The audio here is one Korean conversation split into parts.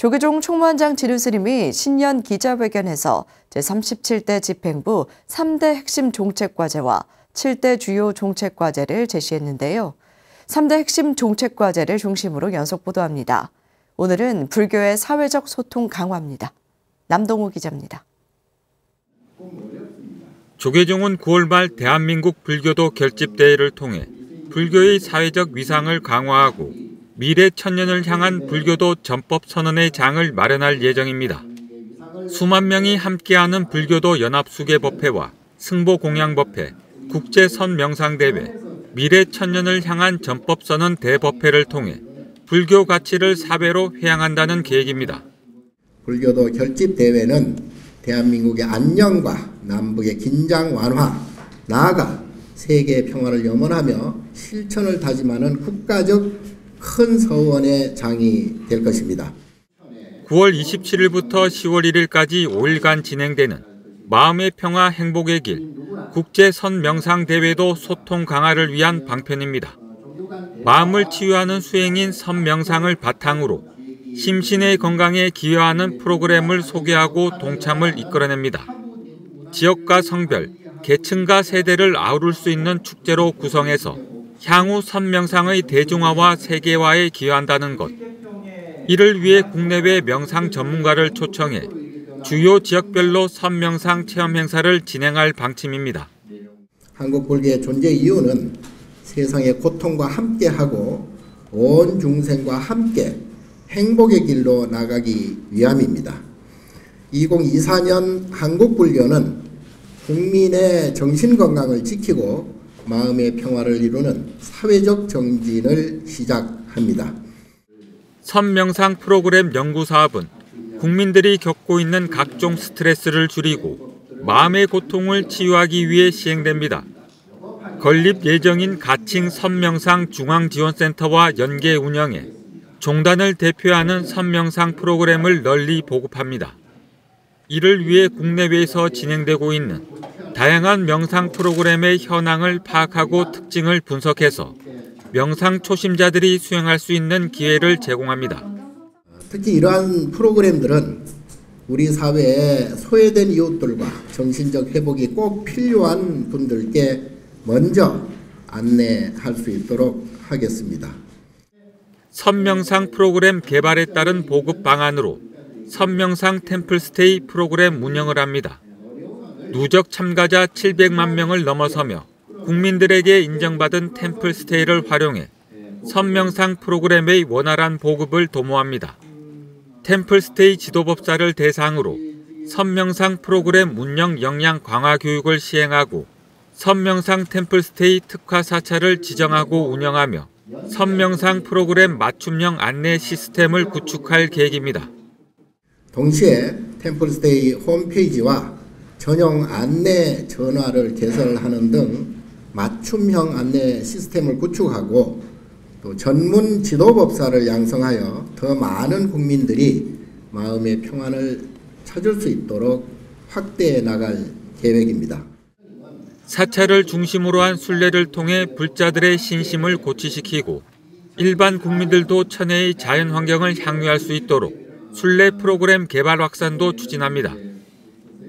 조계종 총무원장 지류스님이 신년 기자회견에서 제37대 집행부 3대 핵심 종책과제와 7대 주요 종책과제를 제시했는데요. 3대 핵심 종책과제를 중심으로 연속 보도합니다. 오늘은 불교의 사회적 소통 강화입니다. 남동우 기자입니다. 조계종은 9월 말 대한민국 불교도 결집대회를 통해 불교의 사회적 위상을 강화하고 미래 천년을 향한 불교도 전법 선언의 장을 마련할 예정입니다. 수만 명이 함께하는 불교도 연합수계법회와 승보공양법회, 국제선명상대회, 미래 천년을 향한 전법 선언 대법회를 통해 불교 가치를 사회로 회양한다는 계획입니다. 불교도 결집 대회는 대한민국의 안녕과 남북의 긴장 완화, 나아가 세계 평화를 염원하며 실천을 다짐하는 국가적 큰 서원의 장이 될 것입니다. 9월 27일부터 10월 1일까지 5일간 진행되는 마음의 평화 행복의 길 국제 선명상 대회도 소통 강화를 위한 방편입니다. 마음을 치유하는 수행인 선명상을 바탕으로 심신의 건강에 기여하는 프로그램을 소개하고 동참을 이끌어냅니다. 지역과 성별, 계층과 세대를 아우를 수 있는 축제로 구성해서 향후 선명상의 대중화와 세계화에 기여한다는 것. 이를 위해 국내외 명상 전문가를 초청해 주요 지역별로 선명상 체험 행사를 진행할 방침입니다. 한국 불교의 존재 이유는 세상의 고통과 함께하고 온 중생과 함께 행복의 길로 나가기 위함입니다. 2024년 한국 불교는 국민의 정신 건강을 지키고 마음의 평화를 이루는 사회적 정진을 시작합니다. 선명상 프로그램 연구 사업은 국민들이 겪고 있는 각종 스트레스를 줄이고 마음의 고통을 치유하기 위해 시행됩니다. 건립 예정인 가칭 선명상 중앙지원센터와 연계 운영해 종단을 대표하는 선명상 프로그램을 널리 보급합니다. 이를 위해 국내외에서 진행되고 있는 다양한 명상 프로그램의 현황을 파악하고 특징을 분석해서 명상 초심자들이 수행할 수 있는 기회를 제공합니다. 특히 이러한 프로그램들은 우리 사회에 소외된 이웃들과 정신적 회복이 꼭 필요한 분들께 먼저 안내할 수 있도록 하겠습니다. 선명상 프로그램 개발에 따른 보급 방안으로 선명상 템플스테이 프로그램 운영을 합니다. 누적 참가자 700만 명을 넘어서며 국민들에게 인정받은 템플스테이를 활용해 선명상 프로그램의 원활한 보급을 도모합니다. 템플스테이 지도법사를 대상으로 선명상 프로그램 운영 역량 강화 교육을 시행하고 선명상 템플스테이 특화 사찰을 지정하고 운영하며 선명상 프로그램 맞춤형 안내 시스템을 구축할 계획입니다. 동시에 템플스테이 홈페이지와 전용 안내 전화를 개설하는 등 맞춤형 안내 시스템을 구축하고 또 전문 지도법사를 양성하여 더 많은 국민들이 마음의 평안을 찾을 수 있도록 확대해 나갈 계획입니다. 사찰을 중심으로 한 순례를 통해 불자들의 신심을 고취시키고 일반 국민들도 천혜의 자연 환경을 향유할 수 있도록 순례 프로그램 개발 확산도 추진합니다.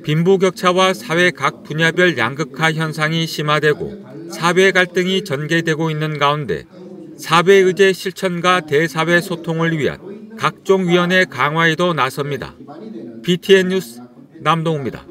빈부격차와 사회 각 분야별 양극화 현상이 심화되고 사회 갈등이 전개되고 있는 가운데 사회 의제 실천과 대사회 소통을 위한 각종 위원회 강화에도 나섭니다. BTN 뉴스 남동우입니다.